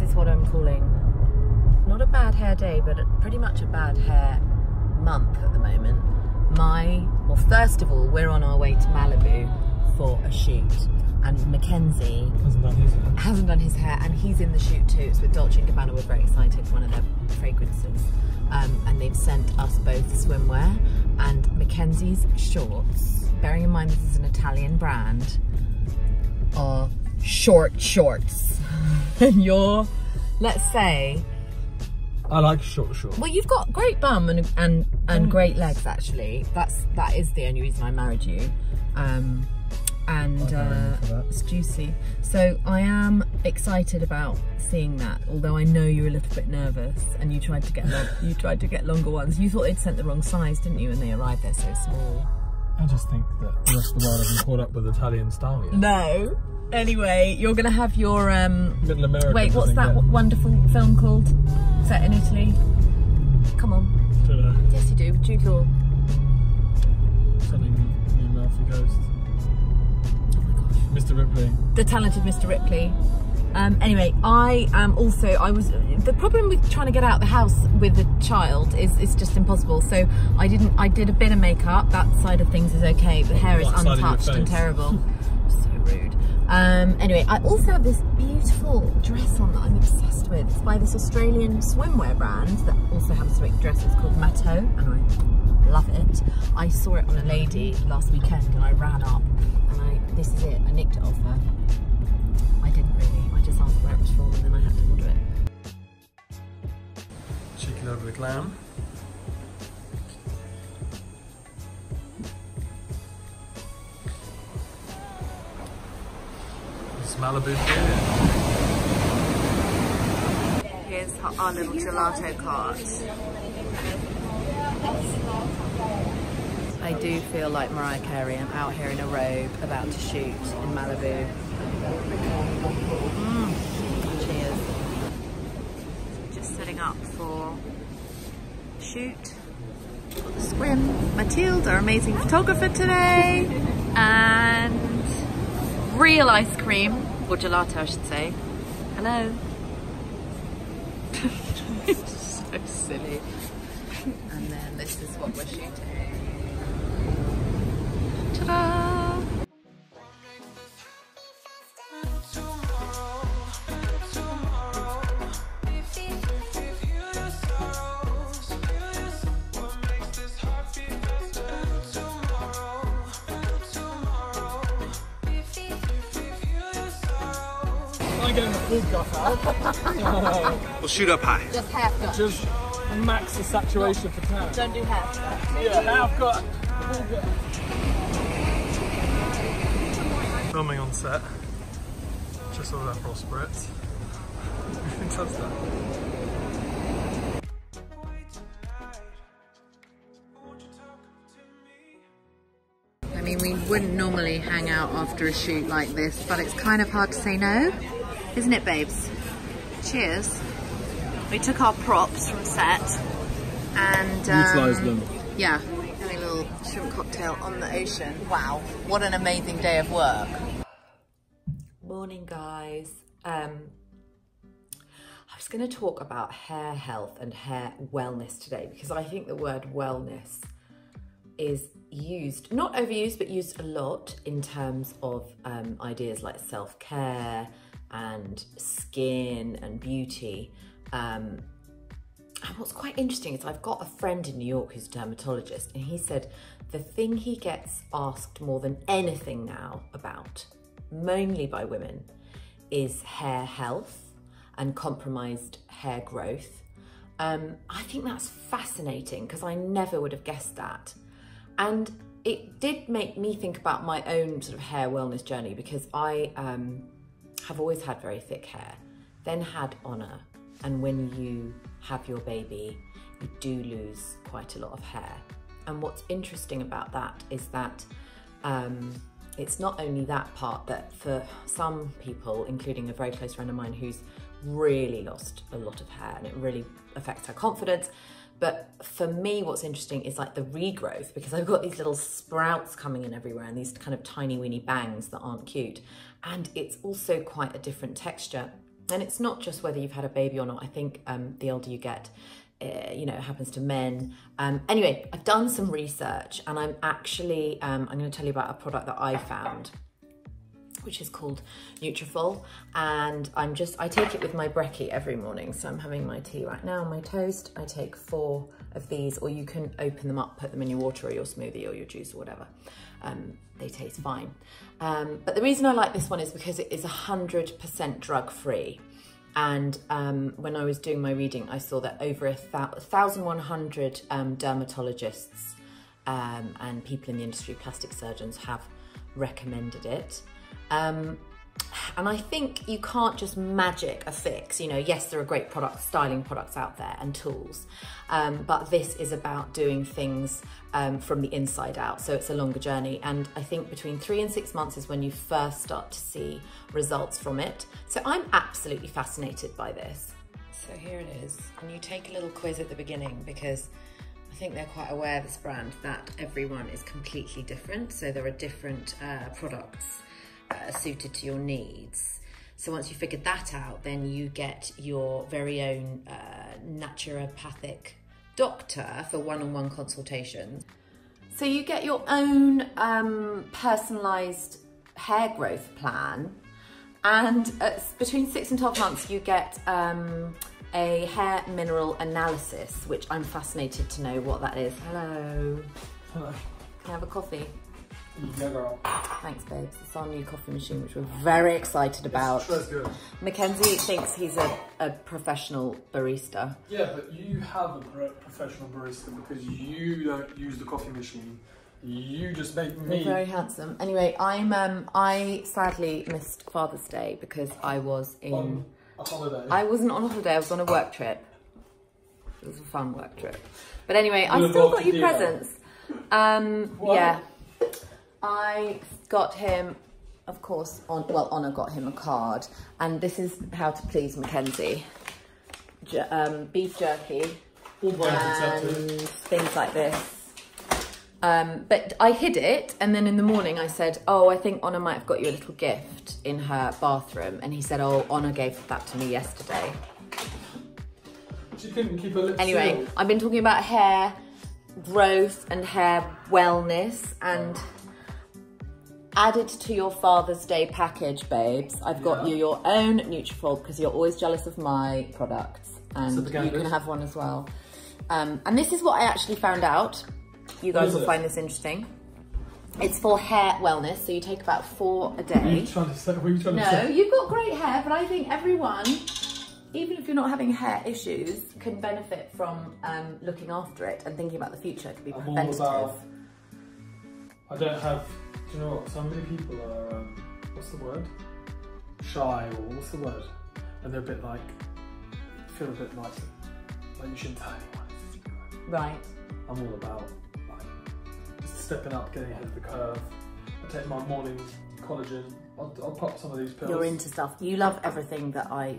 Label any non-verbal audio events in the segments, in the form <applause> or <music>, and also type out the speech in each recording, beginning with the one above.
this is what I'm calling not a bad hair day, but pretty much a bad hair month at the moment. My, well, first of all, we're on our way to Malibu for a shoot, and Mackenzie Hasn't done his yet. hasn't done his hair, and he's in the shoot too. It's with Dolce & Gabbana. We're very excited. For one of their fragrances, um, and they've sent us both swimwear and Mackenzie's shorts. Bearing in mind this is an Italian brand, are short shorts, <laughs> and you're, let's say, I like short shorts. well, you've got great bum and and and great legs. Actually, that's that is the only reason I married you. Um, and I'd marry you uh, it's juicy. So I am excited about seeing that. Although I know you're a little bit nervous, and you tried to get long, <laughs> you tried to get longer ones. You thought they'd sent the wrong size, didn't you? And they arrived there so small. I just think that the rest of the world hasn't caught up with Italian style yet. No. Anyway, you're gonna have your um. Middle America. Wait, what's that w- wonderful film called? Set in Italy. Come on. Yes, you do. Jude Law. Something new Murphy Ghost. Mr. Ripley. the talented Mr. Ripley. Um, anyway, I am also, I was, the problem with trying to get out of the house with a child is it's just impossible. So I didn't, I did a bit of makeup, that side of things is okay. The hair is What side of your untouched and terrible. <laughs> Um, anyway, I also have this beautiful dress on that I'm obsessed with. It's by this Australian swimwear brand that also happens to make dresses called Matteau, and I love it. I saw it on a lady last weekend and I ran up and I, this is it, I nicked it off her. I didn't really, I just asked where it was from and then I had to order it. Cheeky over the glam. Malibu beer. Here's our little gelato cart. I do feel like Mariah Carey. I'm out here in a robe about to shoot in Malibu. Mm. Cheers. Just setting up for shoot. For the swim. Mathilde, our amazing photographer today. And real ice cream, or gelato I should say. Hello. <laughs> so silly. And then this is what we're shooting. Ta-da! We'll shoot up high. Just half done. Just max the saturation for tan. Don't do half done. Yeah, now I've got full guff. Filming on set. Just saw that Aperol spritz. Who does that? I mean, we wouldn't normally hang out after a shoot like this, but it's kind of hard to say no, isn't it, babes? Cheers. We took our props from set and um, Utilise them. Yeah, having a little shrimp cocktail on the ocean. Wow, what an amazing day of work. Morning, guys. Um, I was going to talk about hair health and hair wellness today because I think the word wellness is used, not overused, but used a lot in terms of um, ideas like self care and skin and beauty. Um, and what's quite interesting is I've got a friend in New York who's a dermatologist, and he said the thing he gets asked more than anything now about, mainly by women, is hair health and compromised hair growth. Um, I think that's fascinating because I never would have guessed that. And it did make me think about my own sort of hair wellness journey because I um, have always had very thick hair, then had Honor, and when you have your baby, you do lose quite a lot of hair. And what's interesting about that is that um, it's not only that part that for some people, including a very close friend of mine who's really lost a lot of hair and it really affects her confidence. But for me, what's interesting is like the regrowth because I've got these little sprouts coming in everywhere and these kind of tiny weeny bangs that aren't cute. And it's also quite a different texture. and it's not just whether you've had a baby or not. I think um, the older you get, uh, you know, it happens to men. Um, anyway, I've done some research and I'm actually, um, I'm going to tell you about a product that I found which is called Nutrafol. And I'm just, I take it with my brekkie every morning. So I'm having my tea right now, my toast. I take four of these, or you can open them up, put them in your water or your smoothie or your juice or whatever. Um, they taste fine. Um, but the reason I like this one is because it is 100% drug free. And um, when I was doing my reading, I saw that over a 1,100 um, dermatologists um, and people in the industry, plastic surgeons, have recommended it. Um, and I think you can't just magic a fix. You know, yes, there are great products, styling products out there and tools, um, but this is about doing things um, from the inside out. So it's a longer journey. And I think between three and six months is when you first start to see results from it. So I'm absolutely fascinated by this. So here it is. And you take a little quiz at the beginning because I think they're quite aware, this brand, that everyone is completely different. So there are different uh, products uh, suited to your needs. So once you figured that out, then you get your very own uh, naturopathic doctor for one-on-one consultations. So you get your own um, personalised hair growth plan and between six and 12 months you get um, a hair mineral analysis, which I'm fascinated to know what that is. Hello. Hello. Can I have a coffee? Yeah, girl. Thanks, babes. It's our new coffee machine, which we're very excited about. That's good. Mackenzie thinks he's a, a professional barista. Yeah, but you have a professional barista because you don't use the coffee machine. You just make You're me. very handsome. Anyway, I'm um I sadly missed Father's Day because I was in on a holiday. I wasn't on a holiday, I was on a work trip. It was a fun work trip. But anyway, I've still got you presents. Um What? yeah. I got him of course on well Honor got him a card and this is how to please Mackenzie. Um, beef jerky and things like this. Um, but I hid it, and then in the morning I said, "Oh, I think Honor might have got you a little gift in her bathroom." And he said, "Oh, Honor gave that to me yesterday." She couldn't keep her lips Anyway, sealed. I've been talking about hair growth and hair wellness, and added to your Father's Day package, babes, I've got Yeah. you your own Nutrafol because you're always jealous of my products, and you can have one as well. Um, and this is what I actually found out. You guys will it? find this interesting. It's for hair wellness, so you take about four a you day. trying to say? What are you trying to No, you've got great hair, but I think everyone, even if you're not having hair issues, can benefit from um, looking after it and thinking about the future. It could be preventative. I don't have. Do you know what? So many people are. Um, what's the word? Shy or what's the word? And they're a bit like. Feel a bit like like you shouldn't tell anyone. Right. I'm all about like just stepping up, getting ahead of the curve. I take my morning collagen. I'll, I'll pop some of these pills. You're into stuff. You love everything that I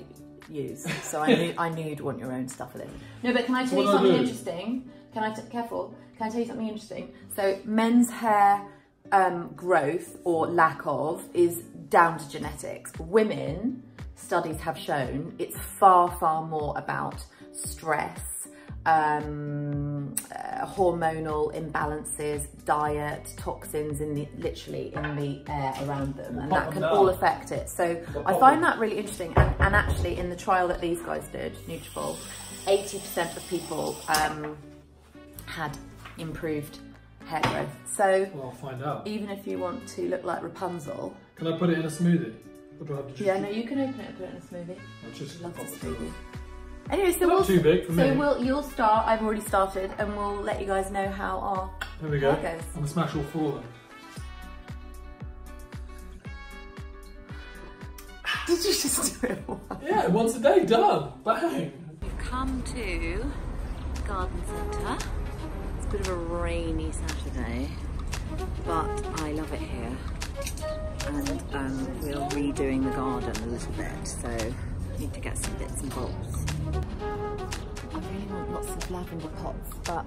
use, so I <laughs> knew I knew you'd want your own stuff with it. No, but can I tell What you something interesting? Can I t- careful? Can I tell you something interesting? So men's hair um, growth or lack of is down to genetics. Women studies have shown it's far far more about stress. Um, uh, hormonal imbalances, diet, toxins in the literally in the air around them, and that can all affect it. So I find that really interesting. And, and actually, in the trial that these guys did, Nutrafol, 80% of people um, had improved hair growth. So Well, I'll find out. even if you want to look like Rapunzel, Can I put it in a smoothie? Or do I have to just? yeah, no, you can open it and put it in a smoothie. I'll just Love pop this it through. smoothie. Anyway, so Not we'll too big for so me. we'll you'll start. I've already started, and we'll let you guys know how our There we go. hair goes. I'm gonna smash all four of them. <laughs> Did you just do it? Yeah, once a day, done. Bang. We've come to garden centre. It's a bit of a rainy Saturday, but I love it here. And um, we're redoing the garden a little bit, so I need to get some bits and bolts. I really want lots of lavender pots, but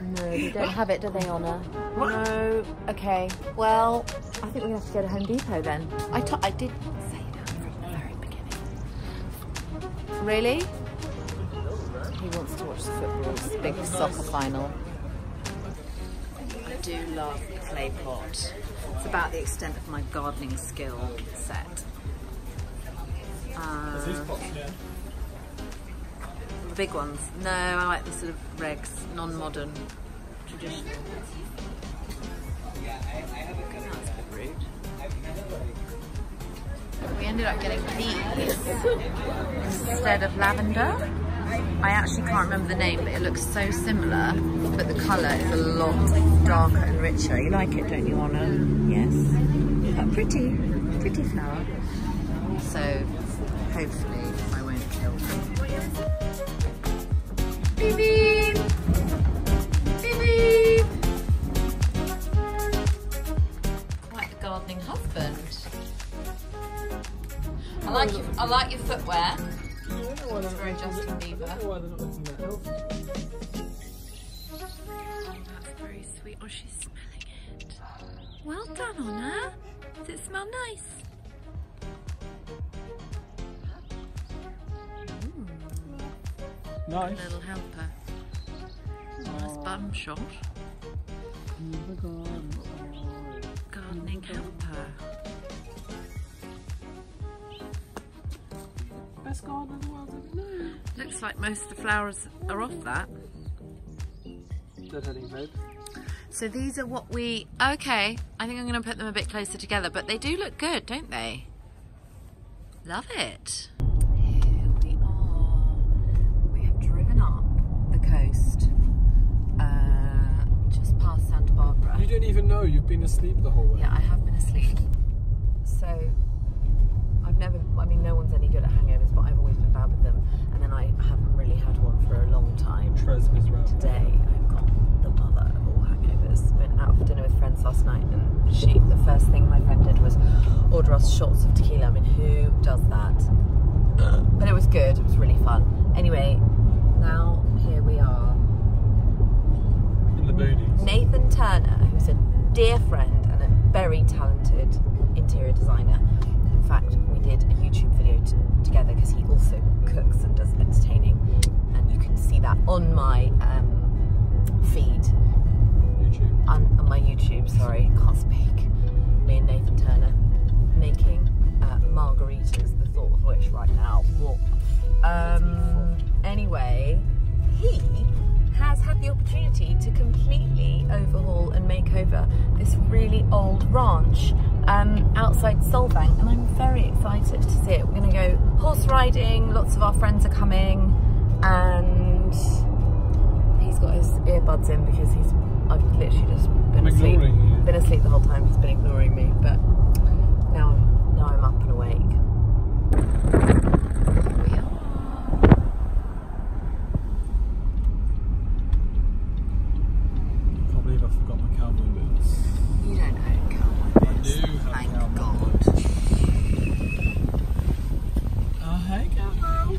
no, they don't have it, do they, Honor? No. Okay. Well, I think we have to go to Home Depot then. I, I did say that from the very beginning. Really? He wants to watch the football. Big soccer final. I do love the clay pot. It's about the extent of my gardening skill set. Uh, These pots, yeah. the big ones. No, I like the sort of regs, non-modern, traditional. That's a bit rude. We ended up getting these <laughs> instead of lavender. I actually can't remember the name, but it looks so similar, but the colour is a lot darker and richer. You like it, don't you, Anna? Yes. But pretty, pretty flower. So hopefully I won't kill them. Beep beep! Quite the gardening husband. I like your, I like your footwear. It's very Justin Bieber. Why they're not looking that healthy? That's very sweet. Oh, she's smelling it. Well done, Anna. Does it smell nice? Hmm. Nice. Little helper. Nice bum shot. Gardening helper. Best garden in the world, I don't know. Looks like most of the flowers are off that. So these are what we... Okay, I think I'm going to put them a bit closer together, but they do look good, don't they? Love it. Here we are. We have driven up the coast, uh, just past Santa Barbara. You don't even know you've been asleep the whole way. Yeah, I have been asleep. So I've never, I mean, no one's any good at hangovers, but I've always been bad with them. And then I haven't really had one for a long time. Trez is round. Today I've got the mother of all hangovers. Went out for dinner with friends last night, and she, the first thing my friend did was order us shots of tequila. I mean, who does that? <clears throat> But it was good. It was really fun. Anyway, now here we are. In the boonies. Nathan Turner, who's a dear friend and a very talented interior designer. In fact, did a YouTube video together because he also cooks and does entertaining, and you can see that on my um, feed YouTube. on, on my YouTube. Sorry, can't speak. Me and Nathan Turner making uh, margaritas. The thought of which right now. Whoa. Um, anyway, he has had the opportunity to completely overhaul and make over this really old ranch um, outside Solvang, and I'm very excited to see it. We're going to go horse riding. Lots of our friends are coming, and he's got his earbuds in because he's I've literally just been I'm asleep. Been asleep the whole time. He's been ignoring me, but now now I'm up and awake. Here we are. can't believe I forgot my cowboy boots. You don't own cowboy boots. do have Thank cowboy God. Oh, hey, cowgirl.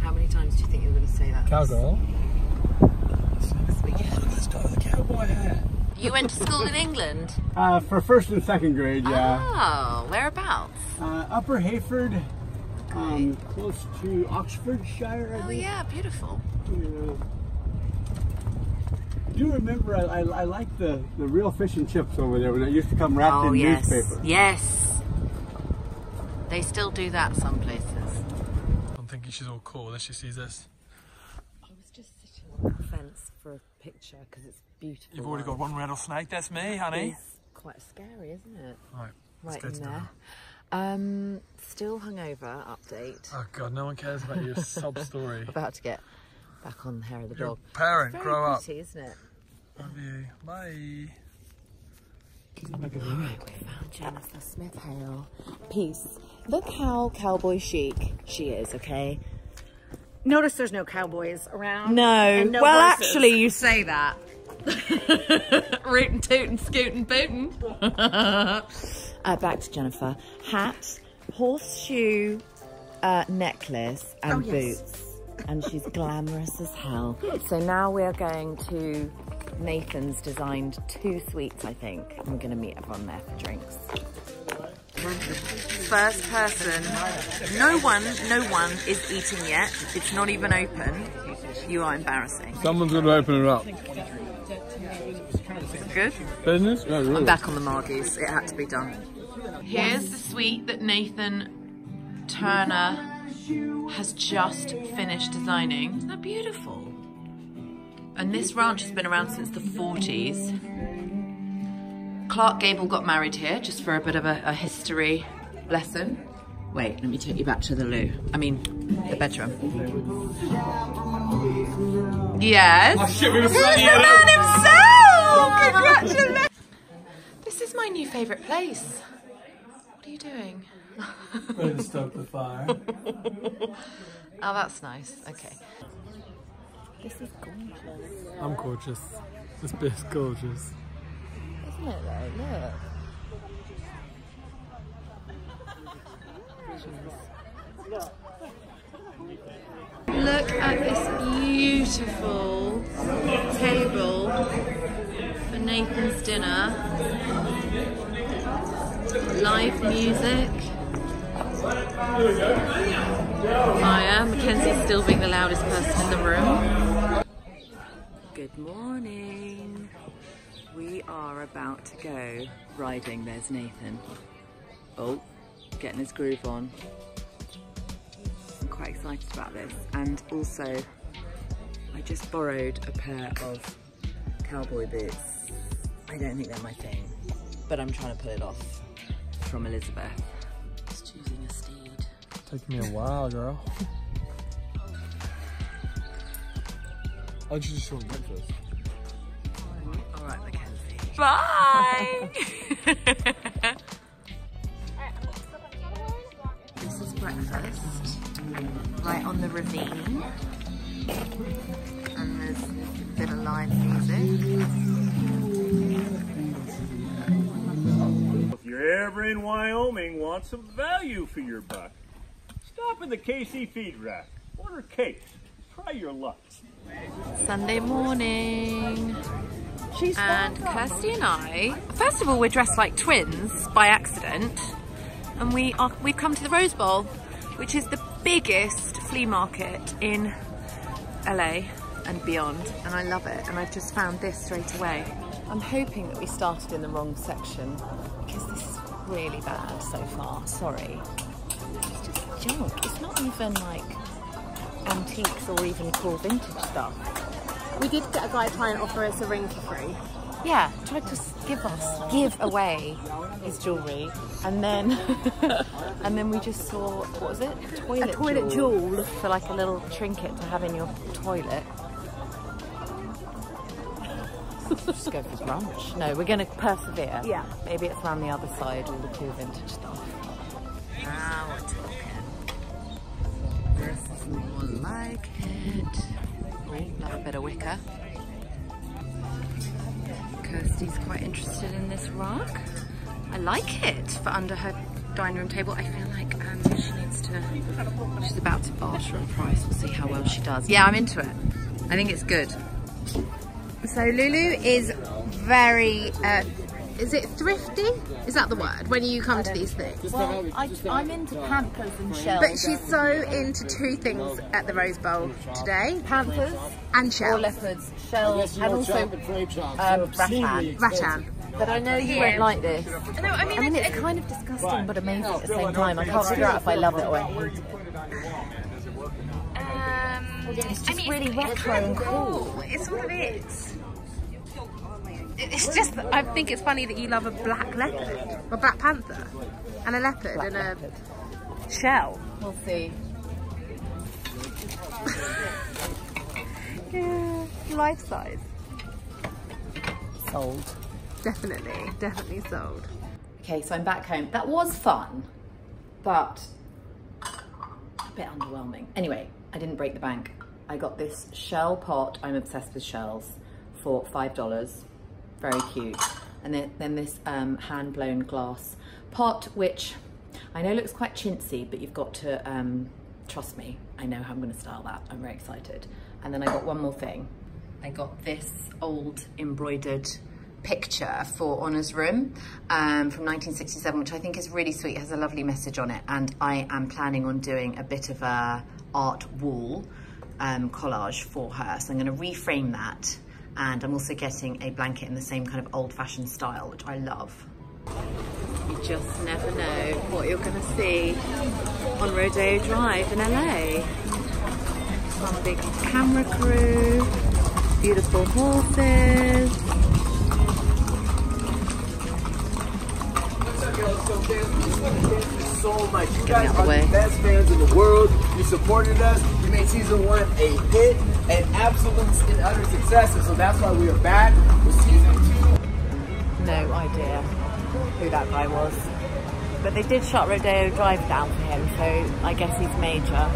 How many times do you think you were going to say that? Cowgirl. This? This guy with the cowboy hat. You went to school in England? Uh, for first and second grade, yeah. Oh, whereabouts? Uh, Upper Heyford, um, close to Oxfordshire, I Oh think. yeah, beautiful. Yeah. I do remember I, I, I liked the, the real fish and chips over there when it used to come wrapped Oh in yes, newspaper. yes. They still do that some places. I'm thinking she's all cool, unless she sees this. I was just sitting on the fence for a picture because it's beautiful. You've already got one rattlesnake, that's me, honey. It's quite scary, isn't it? Right, Right in there. Um, still hungover. Update. Oh god, no one cares about your <laughs> sub story. About to get back on the hair of the You're dog. a parent, Very grow up. isn't it? Love you. Bye. Right, we found Jennifer Smith Hale. Peace. Look how cowboy chic she is, okay? Notice there's no cowboys around. No. No well, horses. actually, you <laughs> say that. <laughs> Rootin' tootin' scootin' bootin'. <laughs> uh, back to Jennifer. Hat, horseshoe, uh, necklace, and Oh, yes. boots. And she's glamorous as hell. So now we're going to Nathan's designed two suites, I think. And we're going to meet everyone there for drinks. First person. No one, no one is eating yet. It's not even open. You are embarrassing. Someone's going to open it up. Good? Business? Yeah, really. I'm back on the Margies. It had to be done. Here's the suite that Nathan Turner has just finished designing. Isn't that beautiful? And this ranch has been around since the 40s. Clark Gable got married here, just for a bit of a, a history lesson. Wait, let me take you back to the loo. I mean, the bedroom. Yes. Oh shit, we were Here's slightly the man himself! Congratulations! This is my new favourite place. What are you doing? Ready to stoke the fire. <laughs> Oh, that's nice. Okay. This is gorgeous. I'm gorgeous. This bit's gorgeous. Isn't it though? Look. Look at this beautiful table for Nathan's dinner. Live music. Maya, Mackenzie's still being the loudest person in the room. Good morning. We are about to go riding. There's Nathan. Oh, getting his groove on. I'm quite excited about this. And also, I just borrowed a pair of cowboy boots. I don't think they're my thing, but I'm trying to pull it off from Elizabeth. Just choosing a steed. Taking me a while, girl. I just want breakfast. All right, Mackenzie. Bye. <laughs> right on the ravine, and there's a bit of live music. If you're ever in Wyoming, want some value for your buck, stop in the KC Feed Rack. Order cakes. Try your luck. Sunday morning. and Kirsty and I, first of all, we're dressed like twins by accident, and we are we've come to the Rose Bowl, which is the biggest flea market in LA and beyond, and I love it. And I've just found this straight away. I'm hoping that we started in the wrong section because this is really bad so far. Sorry, it's just junk. It's not even like antiques or even cool vintage stuff. We did get a guy try and offer us a ring for free. Yeah, tried to give us, give away his jewellery, and then, <laughs> and then we just saw what was it? A toilet, A toilet jewel. for like a little trinket to have in your toilet. just go for brunch. No, we're going to persevere. Yeah. Maybe it's around the other side, all the cool vintage stuff. Now we're talking. This is more like it. Oh, love a bit of wicker. Kirsty's quite interested in this rug. I like it for under her dining room table. I feel like um, she needs to, she's about to barter on price. We'll see how well she does. Yeah, I'm into it. I think it's good. So Lulu is very, uh, is it thrifty? Is that the word when you come to these things? Well, I, I'm into Panthers and shells. But she's so into two things at the Rose Bowl today, Panthers and or leopards, shells, and also um, rattan. Rattan. But I know you won't like this. No, I mean, I mean, it's kind of disgusting but amazing at the same time. I can't figure out if I love it or I hate it. Um, It's just really retro and cool. It's what it is. It's just, I think it's funny that you love a black leopard, a black panther, and a leopard and a shell. We'll see. <laughs> Yeah, life size. Sold. Definitely, definitely sold. Okay, so I'm back home. That was fun, but a bit underwhelming. Anyway, I didn't break the bank. I got this shell pot. I'm obsessed with shells for $5. Very cute. And then, then this um, hand-blown glass pot, which I know looks quite chintzy, but you've got to um, trust me. I know how I'm going to style that. I'm very excited. And then I got one more thing. I got this old embroidered picture for Honor's Room um, from 1967, which I think is really sweet, it has a lovely message on it. And I am planning on doing a bit of a art wall um, collage for her. So I'm gonna reframe that. And I'm also getting a blanket in the same kind of old fashioned style, which I love. You just never know what you're gonna see on Rodeo Drive in LA. Some big camera crew, beautiful horses. So much. You guys are the best fans in the world. You supported us. You made season one a hit, an absolute and utter success. And so that's why we are back with season two. No idea who that guy was. But they did shut Rodeo Drive down for him, so I guess he's major.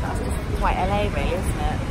That's just quite LA really, isn't it?